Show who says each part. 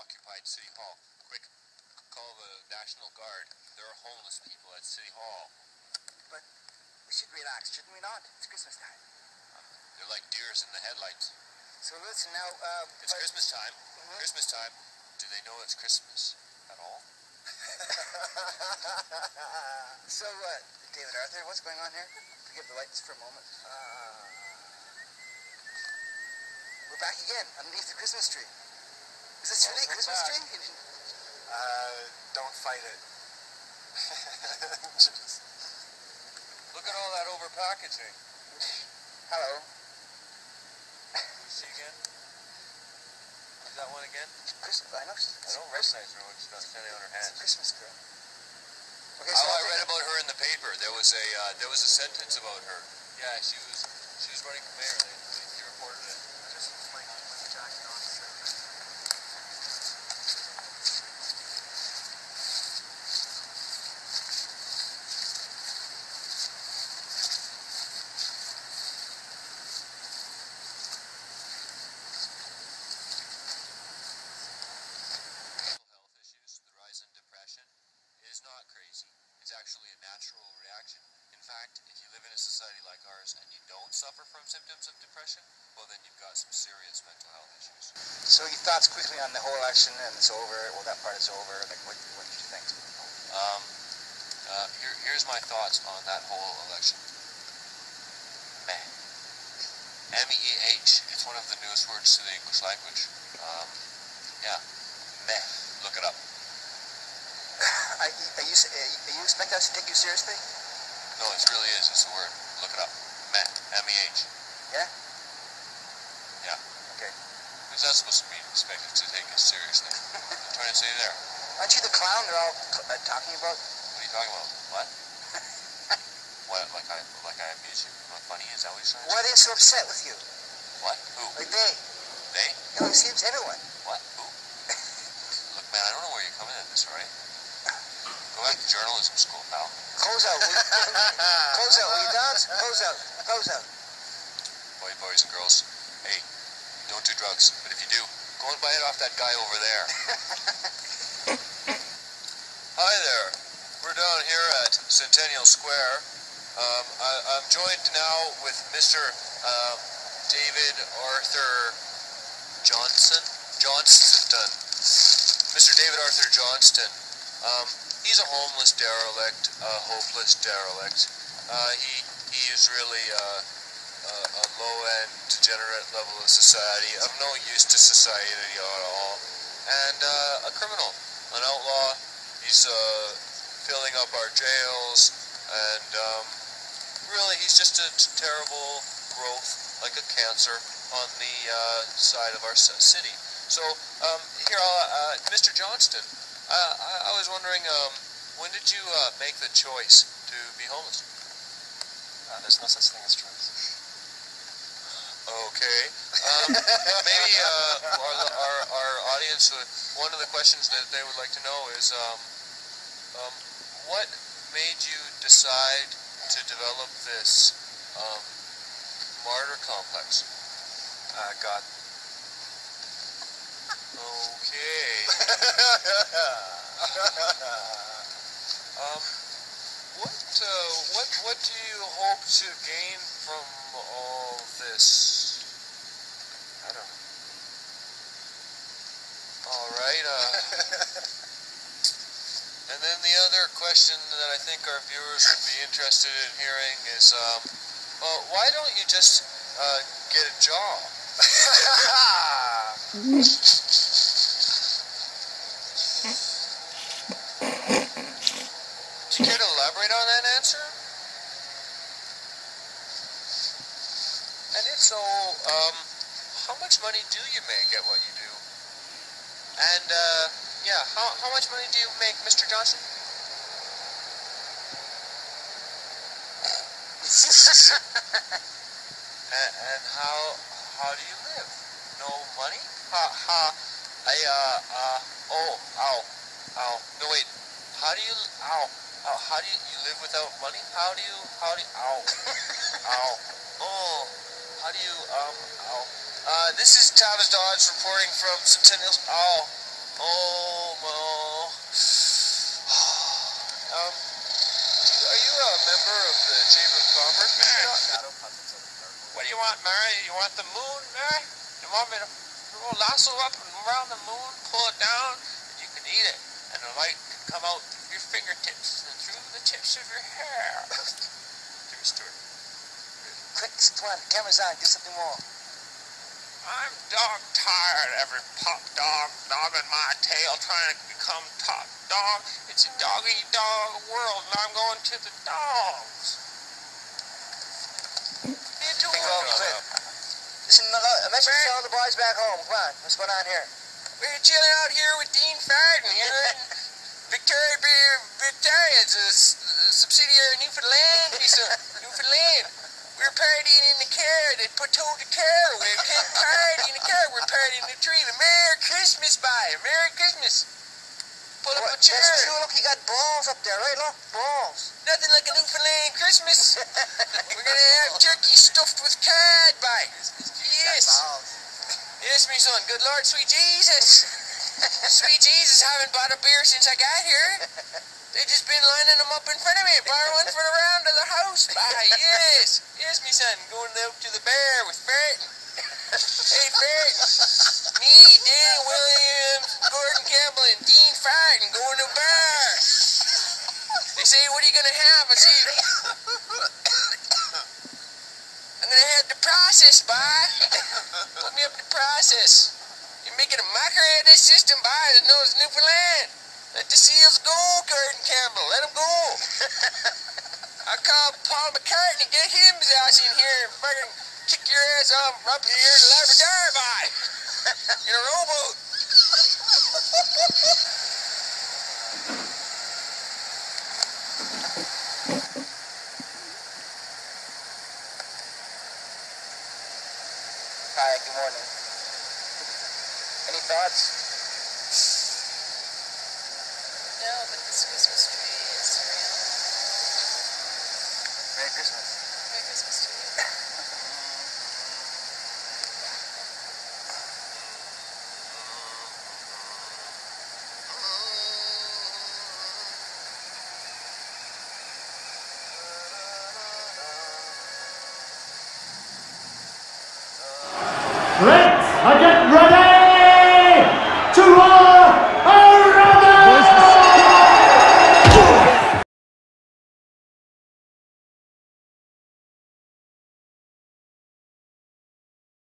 Speaker 1: occupied City Hall. Quick, call the National Guard. There are homeless people at City Hall.
Speaker 2: But we should relax, shouldn't we not? It's Christmas time.
Speaker 1: They're like deers in the headlights.
Speaker 2: So listen now, uh,
Speaker 1: It's
Speaker 2: but-
Speaker 1: Christmas time.
Speaker 2: Mhm.
Speaker 1: Christmas time. Do they know it's Christmas at all?
Speaker 2: so, uh, David Arthur, what's going on here? Forgive the lights for a moment. Uh, we're back again underneath the Christmas tree. Is this really a
Speaker 3: Welcome
Speaker 2: Christmas
Speaker 3: back.
Speaker 2: tree?
Speaker 3: Uh, don't fight it. Just-
Speaker 1: Look at all that over packaging.
Speaker 2: Hello.
Speaker 1: You see again? Is that one again?
Speaker 2: Christmas. I know. She's,
Speaker 1: I don't recognize her when she's not standing on her
Speaker 2: It's a
Speaker 1: hands.
Speaker 2: Christmas girl. Okay,
Speaker 1: Oh,
Speaker 2: so
Speaker 1: I
Speaker 2: I'll
Speaker 1: read about her in the paper. There was a uh, there was a sentence about her. Yeah, she was she was running for They, they reported it.
Speaker 3: just like with Jack Johnson.
Speaker 1: Mental health issues, the rise in depression, is not crazy. It's actually a natural reaction. In fact, if you live in a society like ours and you don't suffer from symptoms of depression, well, then you've got some serious mental health issues.
Speaker 2: So your thoughts quickly on the whole election and it's over. Well, that part is over. Like, what, what did you think?
Speaker 1: Um, uh, here, here's my thoughts on that whole election. Meh. M-E-H. It's one of the newest words to the English language. Um, yeah. Meh. Look it up.
Speaker 2: Are, you- are you are you expect us to take you seriously?
Speaker 1: No, it really is. It's a word. Look it up. Meh. M-E-H.
Speaker 2: Yeah.
Speaker 1: Yeah.
Speaker 2: Okay.
Speaker 1: Who's that supposed to be expected to take us seriously? I'm trying to say there.
Speaker 2: Aren't you the clown they're all uh, talking about?
Speaker 1: What are you talking about? What? what? Like I like I amuse you? I funny? Is that what you're trying to
Speaker 2: Why are they so upset with you?
Speaker 1: What? Who?
Speaker 2: Like they?
Speaker 1: They?
Speaker 2: Know, it seems everyone.
Speaker 1: What? Who? Look, man, I don't know where you're coming at this, all right? Go back to journalism school, pal.
Speaker 2: Close out. Will you, close out. Will you dance? Close out. Close out.
Speaker 1: Boy, boys and girls, hey, don't do drugs. But if you do, go and buy it off that guy over there. Hi there. We're down here at Centennial Square. Um, I, I'm joined now with Mr. Um, David Arthur Johnson. Johnston. Mr. David Arthur Johnston. Um, he's a homeless derelict, a hopeless derelict. Uh, he he is really uh, a, a low-end, degenerate level of society, of no use to society at all, and uh, a criminal, an outlaw. He's uh, filling up our jails, and um, really, he's just a terrible growth, like a cancer, on the uh, side of our city. So, um, here, Mr. Johnston, uh, I, I was wondering, um, when did you uh, make the choice to be homeless?
Speaker 3: Uh, there's no such thing as choice.
Speaker 1: Okay. Um, maybe uh, our, our, our audience, uh, one of the questions that they would like to know is um, um, what made you decide to develop this um, martyr complex?
Speaker 3: Uh, God.
Speaker 1: Okay. Um, what, uh, what, what do you hope to gain from all this?
Speaker 3: I don't know.
Speaker 1: All right. Uh, and then the other question that I think our viewers would be interested in hearing is, um, well, why don't you just uh, get a job? Do you care to elaborate on that answer? And so, um, how much money do you make at what you do? And, uh, yeah, how, how much money do you make, Mr. Johnson? and, and how how do you live? No money? Ha ha. I uh uh oh ow ow. No wait. How do you ow ow? How do you, you live without money? How do you how do you, ow ow oh? How do you um ow? Uh, this is Travis Dodge reporting from Centennial. Ow Oh, Mo. um, are you a member of the Chamber of Commerce, Mary?
Speaker 3: Shadow puppets of the cardboard.
Speaker 1: What do you want, Mary? You want the moon, Mary? You want me to throw a lasso up and around the moon, pull it down, and you can eat it, and the light can come out through your fingertips and through the tips of your hair. True story.
Speaker 2: Quick, come on, camera's on. Do something more.
Speaker 1: I'm dog tired. Every pop dog dogging my tail, trying to become top dog. It's a doggy dog world, and I'm going to the dogs. Into a
Speaker 2: old clip. Listen, mention
Speaker 1: Right.
Speaker 2: tell the boys back home. Come on, what's going on here?
Speaker 1: We're chilling out here with Dean Fortin here in Victoria Beer Victoria. It's a, subsidiary of Newfoundland. It's a Newfoundland. We're partying in the car. They put toe to car. We're can't in the car. We're partying in the tree. The Merry Christmas by Merry Christmas. Pull up a
Speaker 2: What? That's
Speaker 1: chair.
Speaker 2: true. Look, you got balls up there, right? Look, balls.
Speaker 1: Nothing like a Newfoundland Christmas. We're gonna have turkey stuffed with cod by. Yes. Yes, me son. Good Lord, sweet Jesus. Sweet Jesus, haven't bought a beer since I got here. They just been lining them up in front of me. Buy one for the round of the house. Bye. Yes. Yes, me son. Going out to the bear with Ferret. Hey, Ferret. Me, Danny Williams, Gordon Campbell, and Dean Fortin going to a bar. They say, what are you going to have? I say, I'm going to have the process, bye. Put me up the process. You're making a mockery of this system, bye. There's no Newfoundland. Let the seals go, Gordon Campbell. Let them go. I call Paul McCartney, get him his ass in here and fucking kick your ass off up here to Labrador, bye. In a rowboat.
Speaker 2: Hi, good morning. Any thoughts?
Speaker 4: No, but this Christmas tree is real.
Speaker 2: Merry Christmas.
Speaker 4: Merry Christmas to you.
Speaker 5: Right, I get ready.